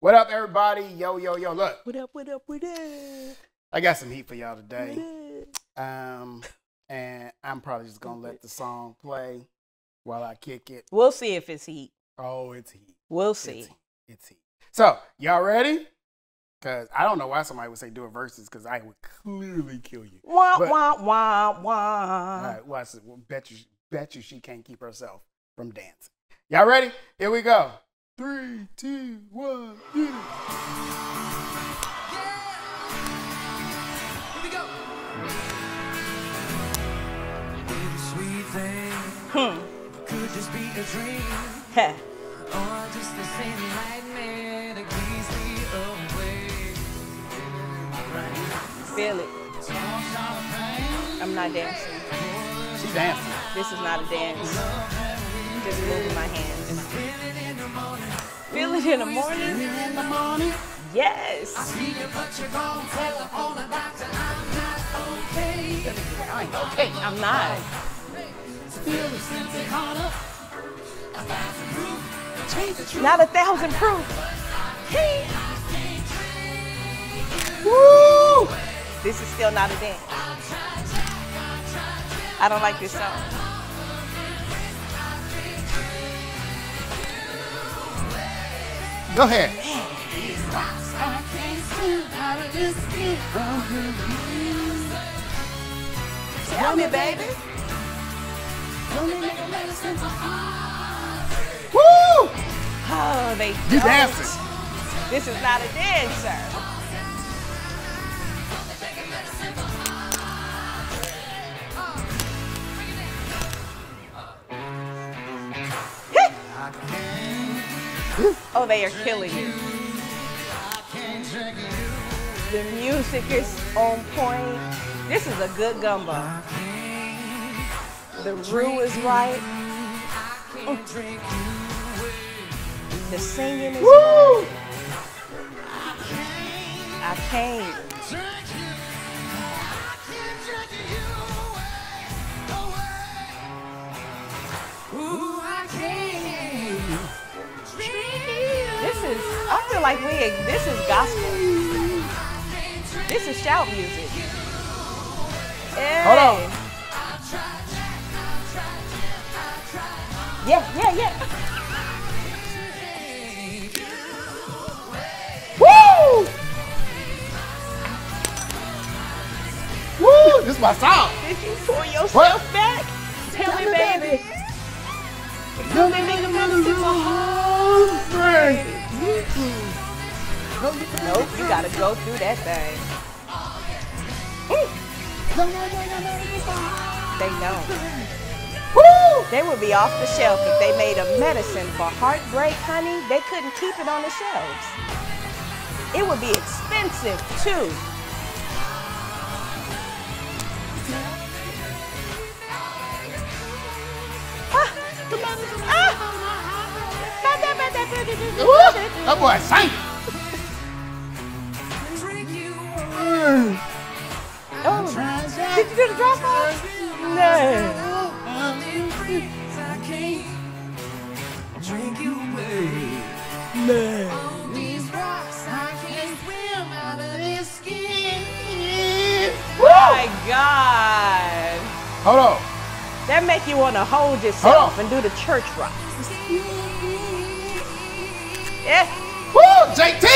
What up, everybody? Yo, yo, yo. Look, What up, what up, what up? I got some heat for y'all today. Um, and I'm probably just gonna let the song play while I kick it. We'll see if it's heat. Oh, it's heat. We'll It's see. heat. It's heat. So, y'all ready? Cause I don't know why somebody would say do a verses, cause I would clearly kill you. Wah, But- wah, wah, All wah. right, watch it. Well, bet you, bet you she can't keep herself from dancing. Y'all ready? Here we go. Three, two, one, hit it. Sweet thing Hmm. could just be a dream Heh. or just the same nightmare that keeps me awake. Feel it. I'm not dancing. She dancing. This is not a dance. Just moving my hands. In the morning? In the morning. Yes. Doctor I'm not okay. I'm not. Feel the sense of harder. Change the truth. Not a thousand proof. Hey. Woo! This is still not a dance. I don't like this song. Go ahead. Tell me, baby. Woo! Oh, they You dancing. This is not a dancer. Oh, they are killing you. The music is on point. This is a good gumbo. The roux is right. The singing is Woo! I can't. I feel like we, this is gospel. This is shout music. Hold on. Yeah, yeah, yeah. Woo! Woo! This is my song. Did you pull yourself What? back? Tell me, baby. Tell me, nigga, nigga, you a hungry. Nope, you gotta go through that thing. They don't. Woo! They would be off the shelf if they made a medicine for heartbreak, honey. They couldn't keep it on the shelves. It would be expensive too. Woo! That boy. Drink Oh, did you do the drop off? No. I can't drink you away. No. These rocks, I can't swim out of this skin. My God. Hold on. That make you want to hold yourself and do the church rock. Yeah. Woo! JT!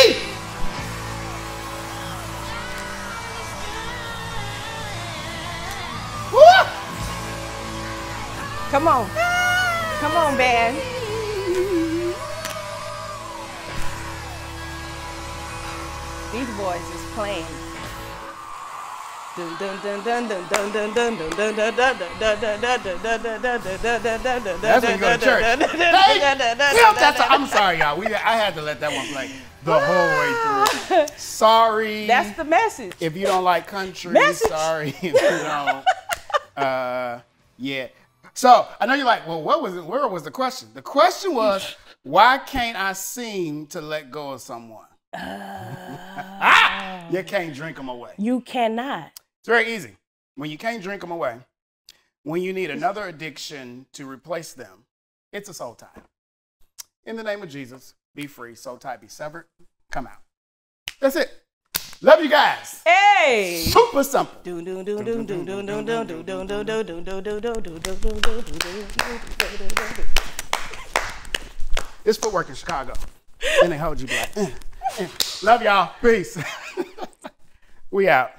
Woo! Come on. Come on, band. These boys is playing. That's when you go to church. that's I'm sorry, y'all. We, I had to let that one play the whole way through. Sorry. That's the message. if you don't like country, Message. sorry if you don't. Uh, yeah. So I know you're like, well, what was it? Where was the question? The question was, why can't I seem to let go of someone? ah, you can't drink them away. You cannot. It's very easy. When you can't drink them away, when you need another addiction to replace them, it's a soul tie. In the name of Jesus, be free. Soul tie be severed. Come out. That's it. Love you guys. Hey. Super simple. It's footwork in Chicago. and they hold you back. Love y'all. Peace. we out.